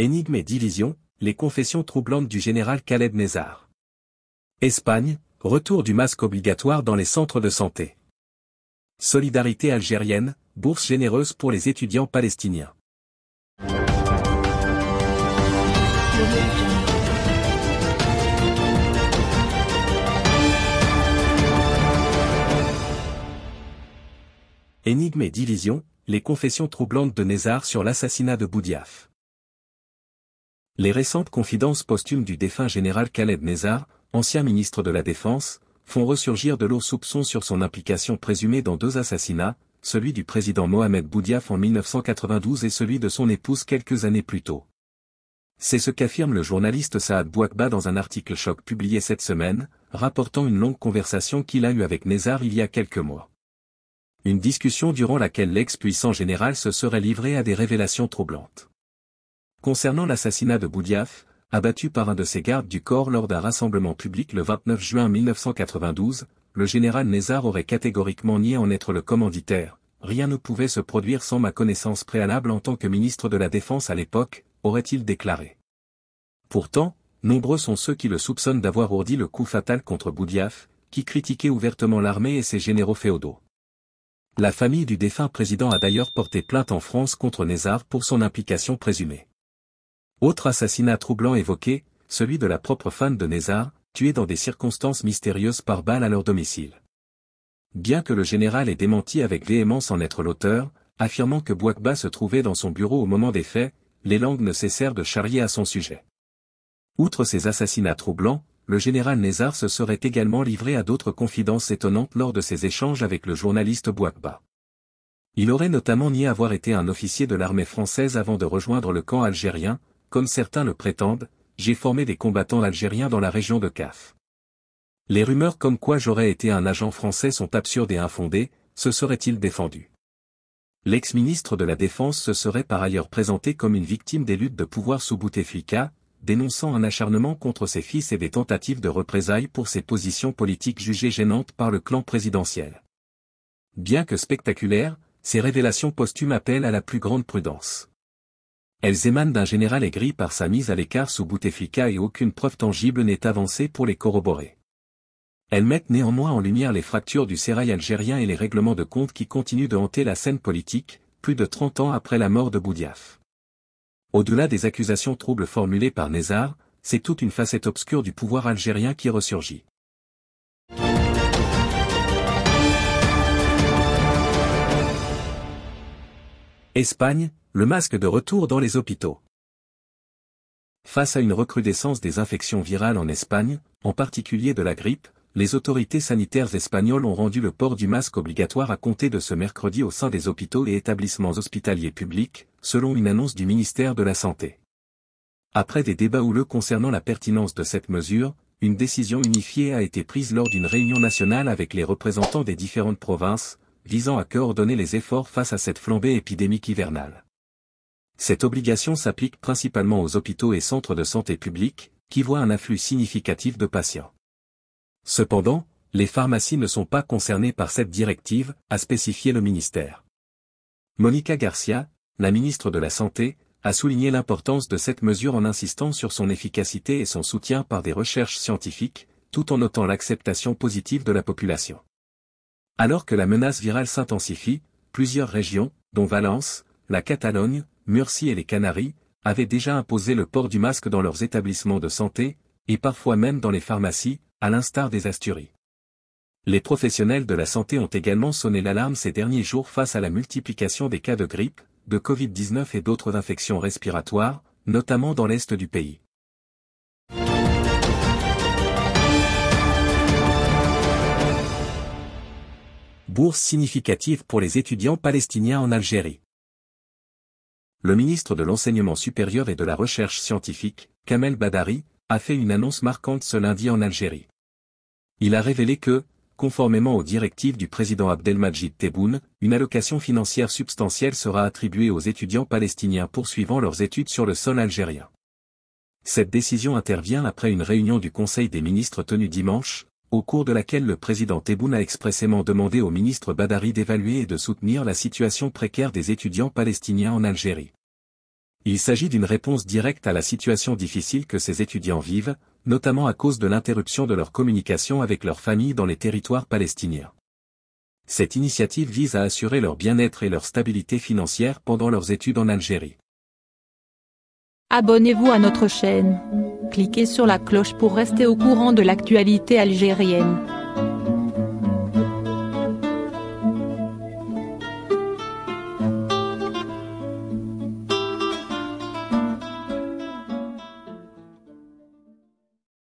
Énigme et division, les confessions troublantes du général Khaled Nezar. Espagne, retour du masque obligatoire dans les centres de santé. Solidarité algérienne, bourse généreuse pour les étudiants palestiniens. Énigme et division, les confessions troublantes de Nézar sur l'assassinat de Boudiaf. Les récentes confidences posthumes du défunt général Khaled Nézar, ancien ministre de la Défense, font ressurgir de lourds soupçons sur son implication présumée dans deux assassinats, celui du président Mohamed Boudiaf en 1992 et celui de son épouse quelques années plus tôt. C'est ce qu'affirme le journaliste Saad Bouakba dans un article choc publié cette semaine, rapportant une longue conversation qu'il a eue avec Nézar il y a quelques mois. Une discussion durant laquelle l'ex-puissant général se serait livré à des révélations troublantes. Concernant l'assassinat de Boudiaf, abattu par un de ses gardes du corps lors d'un rassemblement public le 29 juin 1992, le général Nézar aurait catégoriquement nié en être le commanditaire. Rien ne pouvait se produire sans ma connaissance préalable en tant que ministre de la Défense à l'époque, aurait-il déclaré. Pourtant, nombreux sont ceux qui le soupçonnent d'avoir ourdi le coup fatal contre Boudiaf, qui critiquait ouvertement l'armée et ses généraux féodaux. La famille du défunt président a d'ailleurs porté plainte en France contre Nézar pour son implication présumée. Autre assassinat troublant évoqué, celui de la propre femme de Nézar, tuée dans des circonstances mystérieuses par balle à leur domicile. Bien que le général ait démenti avec véhémence en être l'auteur, affirmant que Bouakba se trouvait dans son bureau au moment des faits, les langues ne cessèrent de charrier à son sujet. Outre ces assassinats troublants, le général Nézar se serait également livré à d'autres confidences étonnantes lors de ses échanges avec le journaliste Bouakba. Il aurait notamment nié avoir été un officier de l'armée française avant de rejoindre le camp algérien, comme certains le prétendent, j'ai formé des combattants algériens dans la région de CAF. Les rumeurs comme quoi j'aurais été un agent français sont absurdes et infondées, se serait-il défendu. L'ex-ministre de la Défense se serait par ailleurs présenté comme une victime des luttes de pouvoir sous Bouteflika, dénonçant un acharnement contre ses fils et des tentatives de représailles pour ses positions politiques jugées gênantes par le clan présidentiel. Bien que spectaculaires, ces révélations posthumes appellent à la plus grande prudence. Elles émanent d'un général aigri par sa mise à l'écart sous Bouteflika et aucune preuve tangible n'est avancée pour les corroborer. Elles mettent néanmoins en lumière les fractures du sérail algérien et les règlements de compte qui continuent de hanter la scène politique, plus de 30 ans après la mort de Boudiaf. Au-delà des accusations troubles formulées par Nézar, c'est toute une facette obscure du pouvoir algérien qui ressurgit. Espagne, le masque de retour dans les hôpitaux. Face à une recrudescence des infections virales en Espagne, en particulier de la grippe, les autorités sanitaires espagnoles ont rendu le port du masque obligatoire à compter de ce mercredi au sein des hôpitaux et établissements hospitaliers publics, selon une annonce du ministère de la Santé. Après des débats houleux concernant la pertinence de cette mesure, une décision unifiée a été prise lors d'une réunion nationale avec les représentants des différentes provinces, visant à coordonner les efforts face à cette flambée épidémique hivernale. Cette obligation s'applique principalement aux hôpitaux et centres de santé publics, qui voient un afflux significatif de patients. Cependant, les pharmacies ne sont pas concernées par cette directive, a spécifié le ministère. Monica Garcia, la ministre de la Santé, a souligné l'importance de cette mesure en insistant sur son efficacité et son soutien par des recherches scientifiques, tout en notant l'acceptation positive de la population. Alors que la menace virale s'intensifie, plusieurs régions, dont Valence, la Catalogne, Murcie et les Canaries, avaient déjà imposé le port du masque dans leurs établissements de santé, et parfois même dans les pharmacies, à l'instar des Asturies. Les professionnels de la santé ont également sonné l'alarme ces derniers jours face à la multiplication des cas de grippe, de Covid-19 et d'autres infections respiratoires, notamment dans l'est du pays. Bourse significative pour les étudiants palestiniens en Algérie le ministre de l'Enseignement supérieur et de la Recherche scientifique, Kamel Badari, a fait une annonce marquante ce lundi en Algérie. Il a révélé que, conformément aux directives du président Abdelmajid Tebboune, une allocation financière substantielle sera attribuée aux étudiants palestiniens poursuivant leurs études sur le sol algérien. Cette décision intervient après une réunion du Conseil des ministres tenue dimanche, au cours de laquelle le président Tebboune a expressément demandé au ministre Badari d'évaluer et de soutenir la situation précaire des étudiants palestiniens en Algérie. Il s'agit d'une réponse directe à la situation difficile que ces étudiants vivent, notamment à cause de l'interruption de leur communication avec leurs familles dans les territoires palestiniens. Cette initiative vise à assurer leur bien-être et leur stabilité financière pendant leurs études en Algérie. Abonnez-vous à notre chaîne. Cliquez sur la cloche pour rester au courant de l'actualité algérienne.